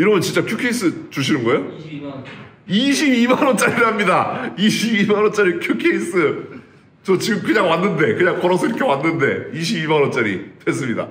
이러면 진짜 큐케이스 주시는 거예요? 22만 22만 원짜리랍니다. 22만 원짜리 큐케이스. 저 지금 그냥 왔는데 그냥 걸어서 이렇게 왔는데 22만 원짜리 됐습니다.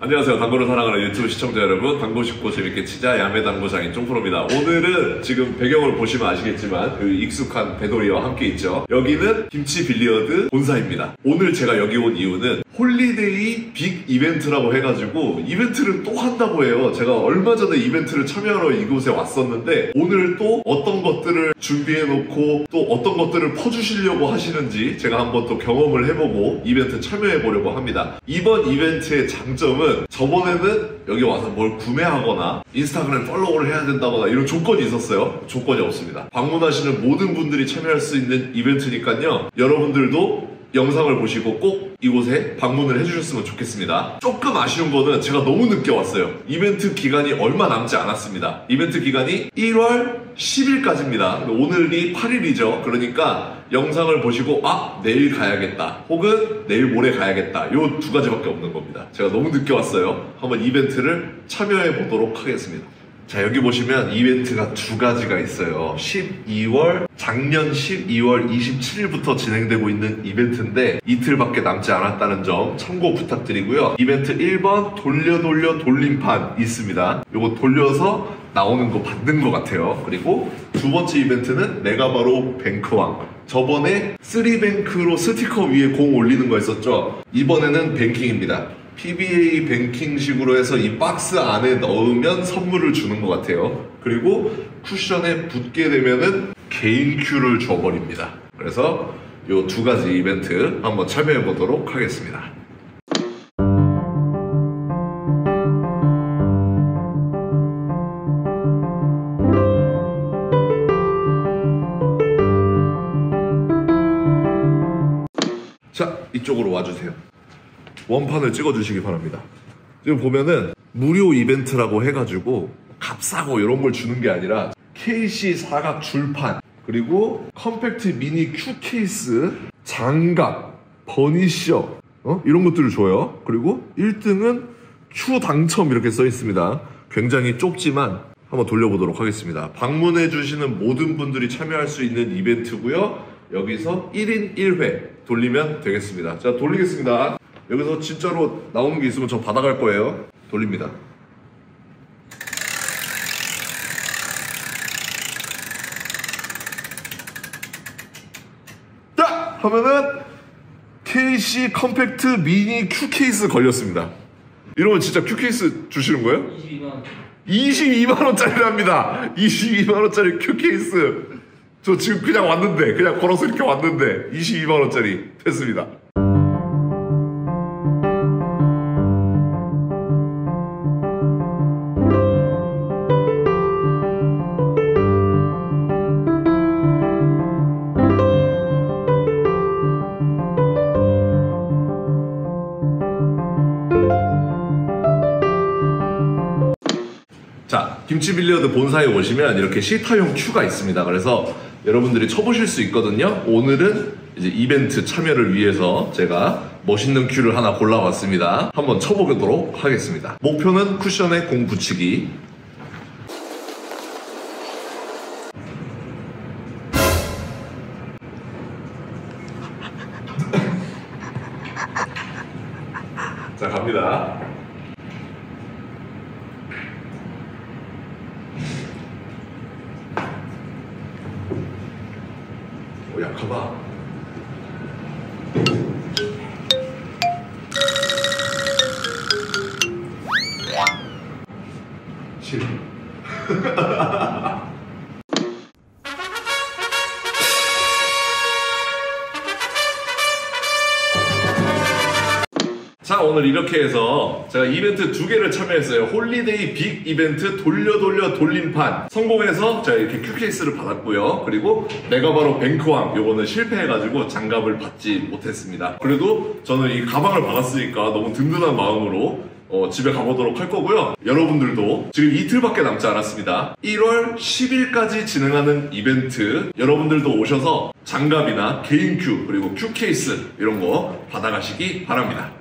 안녕하세요. 당구를 사랑하는 유튜브 시청자 여러분. 당구 쉽고 재밌게 치자 야매 당구장인 쫑프로입니다. 오늘은 지금 배경을 보시면 아시겠지만 그 익숙한 배도리와 함께 있죠. 여기는 김치 빌리어드 본사입니다. 오늘 제가 여기 온 이유는 holiday big 이벤트라고 해가지고 이벤트를 또 한다고 해요. 제가 얼마 전에 이벤트를 참여하러 이곳에 왔었는데 오늘 또 어떤 것들을 준비해놓고 또 어떤 것들을 퍼주시려고 하시는지 제가 한번 또 경험을 해보고 이벤트 참여해보려고 합니다. 이번 이벤트의 장점은 저번에는 여기 와서 뭘 구매하거나 인스타그램 팔로우를 해야 된다거나 이런 조건이 있었어요. 조건이 없습니다. 방문하시는 모든 분들이 참여할 수 있는 이벤트니까요. 여러분들도 영상을 보시고 꼭 이곳에 방문을 해주셨으면 좋겠습니다. 조금 아쉬운 거는 제가 너무 늦게 왔어요. 이벤트 기간이 얼마 남지 않았습니다. 이벤트 기간이 1월 10일까지입니다. 오늘이 8일이죠. 그러니까 영상을 보시고 아 내일 가야겠다 혹은 내일 모레 가야겠다 요 두 가지밖에 없는 겁니다. 제가 너무 늦게 왔어요. 한번 이벤트를 참여해 보도록 하겠습니다. 자 여기 보시면 이벤트가 두 가지가 있어요. 12월 작년 12월 27일부터 진행되고 있는 이벤트인데 이틀밖에 남지 않았다는 점 참고 부탁드리고요. 이벤트 1번 돌려 돌려 돌림판 있습니다. 요거 돌려서 나오는 거 받는 것 같아요. 그리고 두 번째 이벤트는 내가 바로 뱅크왕. 저번에 3뱅크로 스티커 위에 공 올리는 거 했었죠? 이번에는 뱅킹입니다 PBA 뱅킹식으로 해서 이 박스 안에 넣으면 선물을 주는 것 같아요. 그리고 쿠션에 붙게 되면은 개인 큐를 줘버립니다. 그래서 이 두 가지 이벤트 한번 참여해 보도록 하겠습니다. 자, 이쪽으로 와주세요. 원판을 찍어주시기 바랍니다. 지금 보면은 무료 이벤트라고 해가지고 값싸고 이런 걸 주는 게 아니라 KC 사각 줄판 그리고 컴팩트 미니 큐 케이스 장갑 burnisher 어? 이런 것들을 줘요. 그리고 1등은 큐 당첨 이렇게 써 있습니다. 굉장히 좁지만 한번 돌려보도록 하겠습니다. 방문해 주시는 모든 분들이 참여할 수 있는 이벤트고요. 여기서 1인 1회 돌리면 되겠습니다. 자 돌리겠습니다. 여기서 진짜로 나오는 게 있으면 저 받아갈 거예요. 돌립니다. 자! 하면은 KC 컴팩트 미니 큐 케이스 걸렸습니다. 이러면 진짜 큐 케이스 주시는 거예요? 22만 22만 원짜리랍니다. 22만 원짜리 큐 케이스. 저 지금 그냥 왔는데 그냥 걸어서 이렇게 왔는데 22만 원짜리 됐습니다. 김치 빌리어드 본사에 오시면 이렇게 시타용 큐가 있습니다. 그래서 여러분들이 쳐보실 수 있거든요. 오늘은 이제 이벤트 참여를 위해서 제가 멋있는 큐를 하나 골라왔습니다. 한번 쳐보도록 하겠습니다. 목표는 쿠션에 공 붙이기. 자, 갑니다. 어, 약하다. 오늘 이렇게 해서 제가 이벤트 두 개를 참여했어요 holiday big 이벤트 돌려 돌려 돌림판 성공해서 제가 이렇게 큐케이스를 받았고요 그리고 내가 바로 bank왕 요거는 실패해가지고 장갑을 받지 못했습니다 그래도 저는 이 가방을 받았으니까 너무 든든한 마음으로 어, 집에 가보도록 할 거고요. 여러분들도 지금 이틀밖에 남지 않았습니다. 1월 10일까지 진행하는 이벤트 여러분들도 오셔서 장갑이나 개인 큐 그리고 큐 케이스 이런 거 받아가시기 바랍니다.